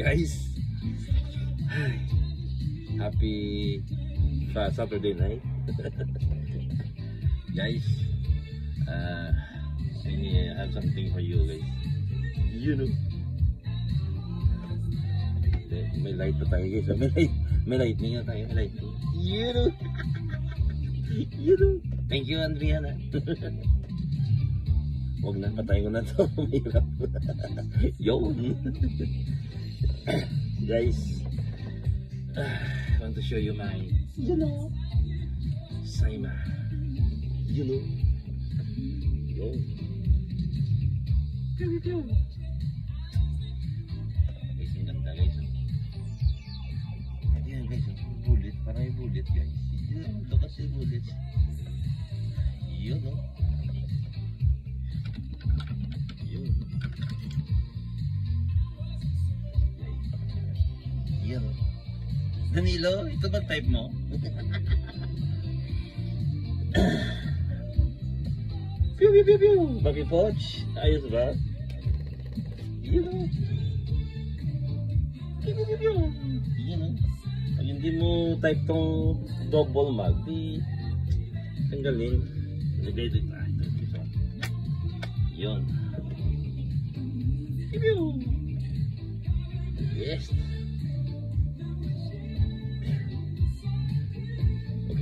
guys. Happy uh, Saturday night. guys, uh, I have something for you guys. You know. May light pa tayo guys. May light. May lightning na tayo. May lightning. You know. you know. Thank you, Andriana. Huwag na, patayin ko na to. Mahirap. Yun. Guys, I want to show you my, you know, Saima. You know. Yun. Pew, pew. Guys, ang ganda guys. oh. Ayan guys, bullet. Parang bullet guys. Yun, ito kasi bullet. Yun, oh. Danilo, ito ba type mo? pew, pew, pew, pew. Papi Poch, ayos ba? Yun o. Pew, pew, pew, pew. Yun o. Pag hindi mo type tong double mag, di tanggalin. Ilagay dito. Ah, ito, ito. Yun. Pew, pew. Yes.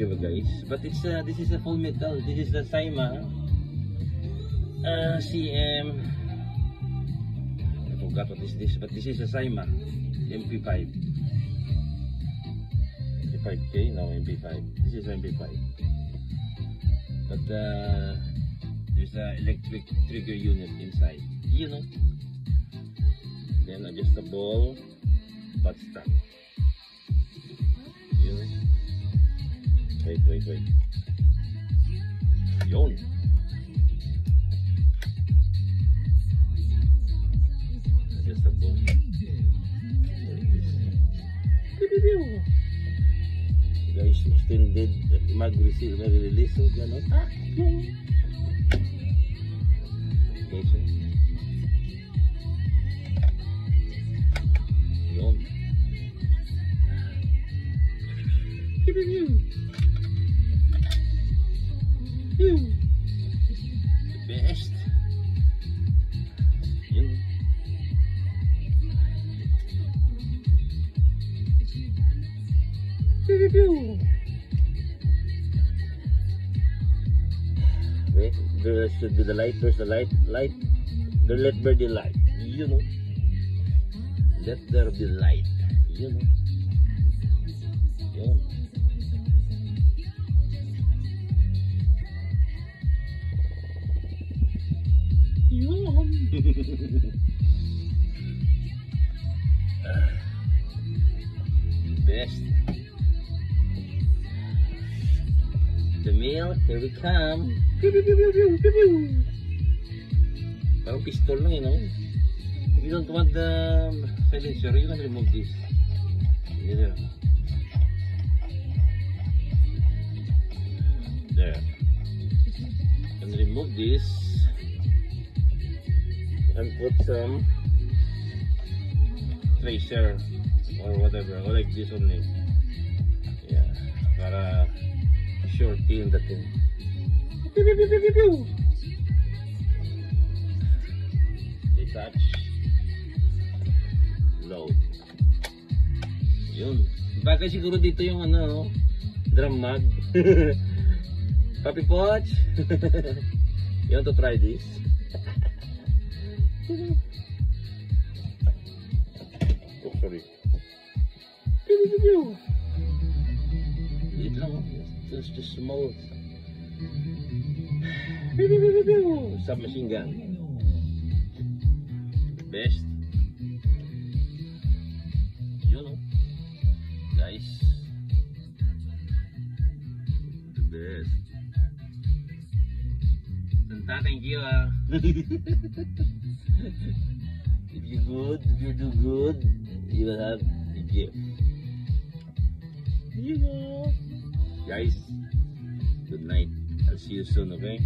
Ba guys? But it's uh, this is a full metal. This is the Saima uh, CM I forgot what is this but this is a Saima MP5 MP5K? No, MP5 This is MP5 But uh, there's a electric trigger unit inside. You know. Then adjustable butt strap. You know Wait, wait, wait. Yun. Adjustable. Guys, extended mag-release. So, gano'n. Ah, yun. Okay, so. Pew. Best. Wait, there should be the light. There's the light. Light. The let there be light. You know. Let there be light. You know. Here we come. Pew, pew, pew, pew, pew, pew, pew. Parang pistol lang yun, no? If you don't want the um, silencer, you can remove this. There. There. You can remove this and put some tracer or whatever, or like this only. Yeah, sure in the thing. Pew, pew, pew, pew, pew. Detach. Load. Yun. Bagay siguro dito yung ano, no? drum mag. Papi Poch. you want to try this? oh, sorry. Pew, pew, pew. Liit lang, oh. There's just some old submachine gun. The best. You know. Nice. The best. Sentate Gila. if you good, if you do good, you will have a gift. You know. Guys, good night. I'll see you soon, okay?